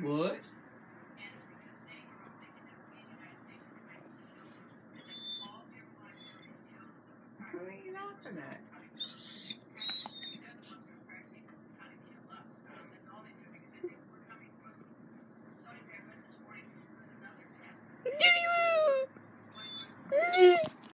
What? Who are you laughing at?